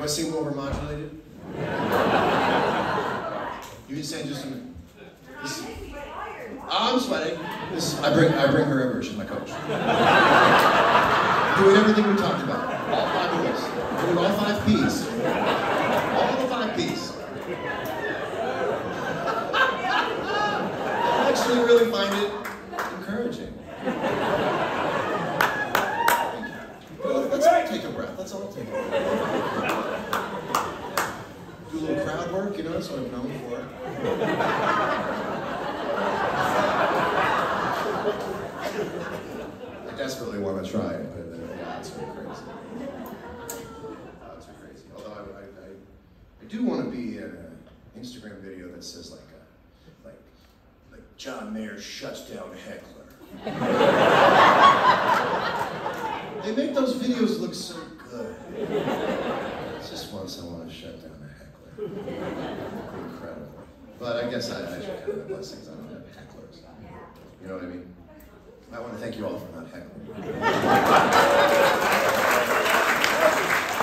To sing overmodulated? you can sing just a minute. This, I'm sweating. This, I bring I bring her over. She's my coach. Doing everything we talked about. All five of us. Doing all five P's. All the five P's. I actually really find it encouraging. Let's all take a breath. Let's all take a breath. Work, you know, that's what I'm known for. I desperately want to try it, but the odds are crazy. Uh, odds are crazy. Although I, I, I, do want to be in an Instagram video that says like, a, like, like John Mayer shuts down Heckler. they make those videos look so good. Just once I want to shut down a heckler. But I guess I, I should count my blessings. I don't have hecklers. You know what I mean? I want to thank you all for not heckling.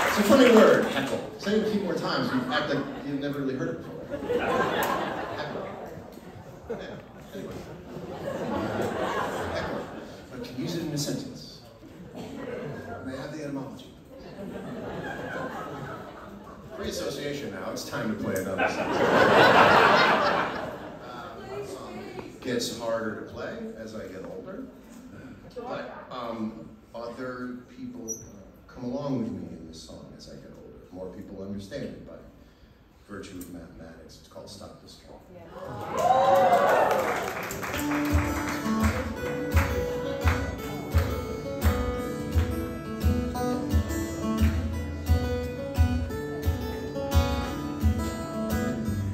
it's a funny word, heckle. Say it a few more times, you act like you've never really heard it before. Heckle. Yeah, anyway. Heckle. But can use it in a sentence. May I have the etymology? Free association now. It's time to play another song. um, gets harder to play as I get older, but um, other people come along with me in this song as I get older. More people understand it by virtue of mathematics. It's called Stop This Train.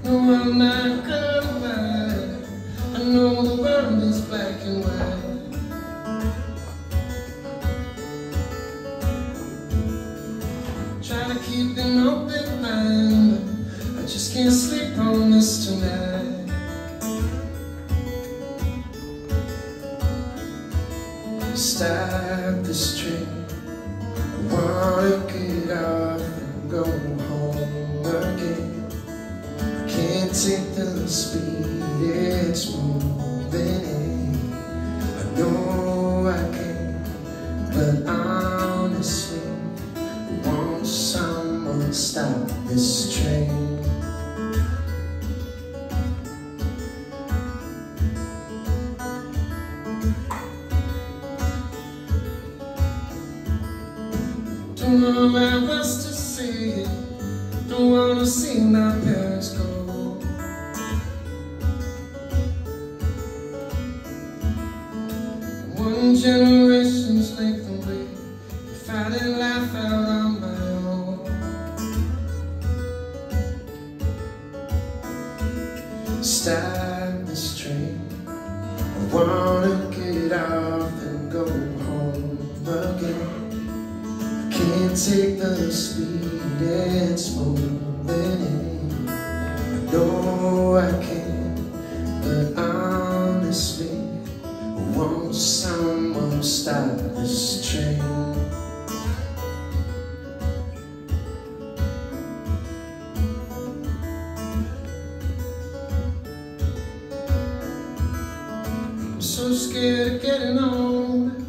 No, I'm not gonna lie. I know the world is black and white. Try to keep an open mind, but I just can't sleep on this tonight. Stop this train. I wanna get off and go home again. Can't take the speed it's Don't know where else to see it. Don't wanna see my parents go. One generation's length away. If I didn't laugh out on my own. Stop this train. I wanna off and go home again. I can't take the speed it's moving in. I know I can, so scared of getting old.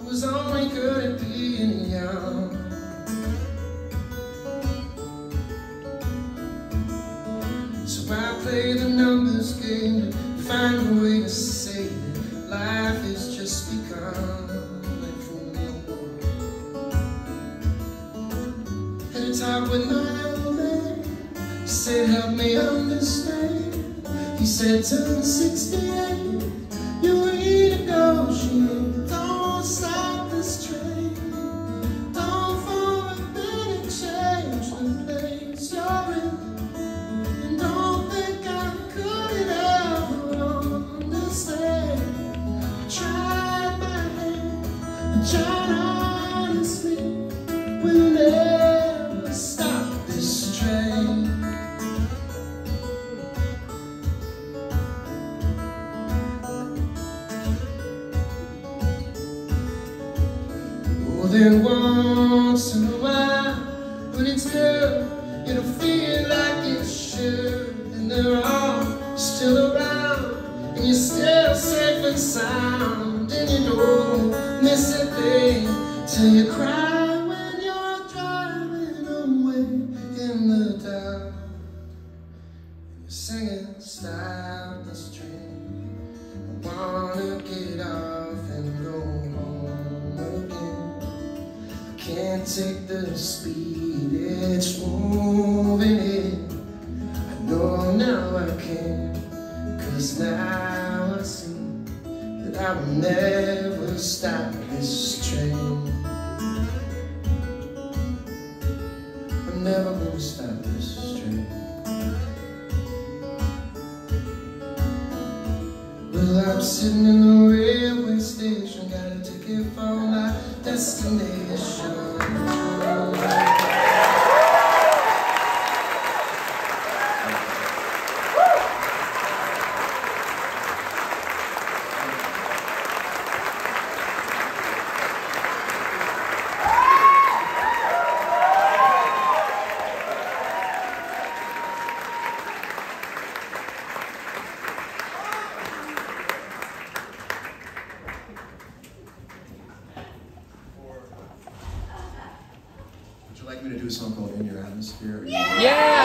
I was only good at being young. So I play the numbers game to find a way to say that life is just begun. Old. A old man. He said, help me understand. He said, turn 68. Then once in a while, when it's good, it'll feel like it should. And they're all still around, and you're still safe and sound. And you don't miss a thing till you cry when you're driving away in the dark. You're singing, stop the train. I wanna get off and go home again. I can't take the speed it's moving in. I know now I can, cause now I will never stop this train. I'm never gonna stop this train. Well, I'm sitting in the railway station, got a ticket for my destination. Like me to do a song called In Your Atmosphere? Yeah!